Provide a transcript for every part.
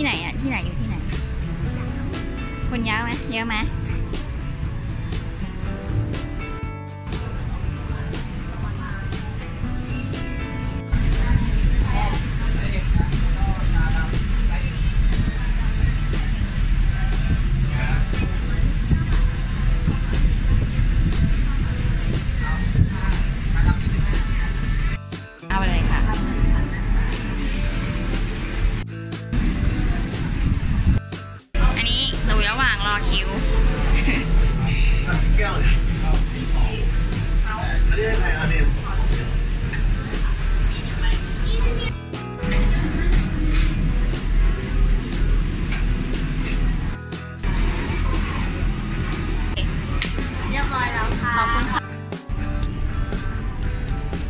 ที่ไหนอะ ที่ไหนอยู่ที่ไหน คนเยอะไหมเยอะไหม อคิวแก้วเนี่ยอันนี้ให้ใครอันนี้เรียบร้อยแล้วค่ะ ขอบคุณค่ะ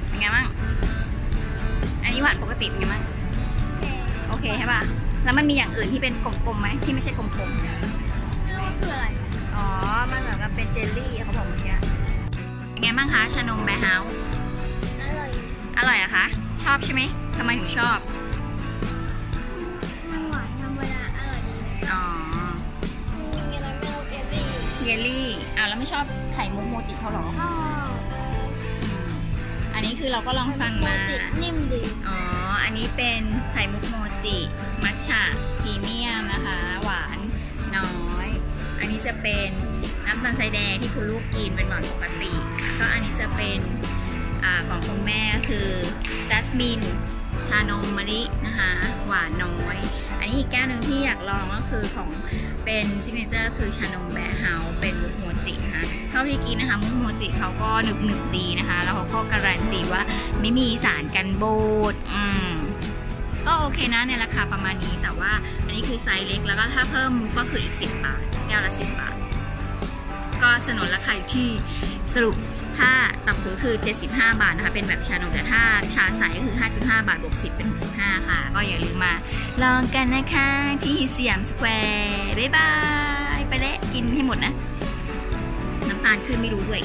เป็นไงบ้าง อันนี้หวานปกติเป็นไงบ้าง โอเคใช่ป่ะ แล้วมันมีอย่างอื่นที่เป็นกลมๆไหมที่ไม่ใช่กลมไเหมือนกับเป็นเจลลี่เขาบอกเมื่อกี้เป็นไงบ้างคะชานมแบร์เฮาส์อร่อยอร่อยอะคะ ชอบใช่ไหมทำไมถึงชอบ มันหวานธรรมดาอร่อยดีอ๋อ มีอะไรไม่รู้เอลลี่เยลลี่อะแล้วไม่ชอบไข่มุกโมจิเขาเหรอ อ๋ออืมอันนี้คือเราก็ลองสั่งมาตินิ่มดีอ๋อ อันนี้เป็นไข่มุกโมจิ มัทฉะพรีเมียมนะคะ หวานน้อย อันนี้จะเป็นน้ำตาลทรายแดงที่คุณลูกกินเป็นหวานปกติ ก็อันนี้จะเป็นอของคุณแม่คือ jasmine ชานมมะลินะคะหวานน้อย อันนี้อีกแก้วหนึ่งที่อยากลองก็คือของเป็น signature คือชานมแบร์เฮาส์เป็นมุกโมจินะคะเท่าที่กินนะคะมุกโมจิเขาก็หนึบหนึบๆดีนะคะ แล้วเขาก็การันตีว่าไม่มีสารกันบูดอืมก็โอเคนะในราคาประมาณนี้แต่ว่าอันนี้คือไซส์เล็กแล้วก็ถ้าเพิ่มมุกก็คืออีก 10 บาท แก้วละ 10 บาท สนนราคาอยู่ที่สรุปถ้าต่ำสุดคือ 75 บาทนะคะ เป็นแบบชานมแต่ถ้าชาใสก็คือ 55 บาทบวก10 เป็น 65 ค่ะ ก็อย่าลืมมาลองกันนะคะที่สยามสแควร์บ๊ายบาย ไปแล้วกินให้หมดนะ น้ำตาลขึ้นไม่รู้ด้วย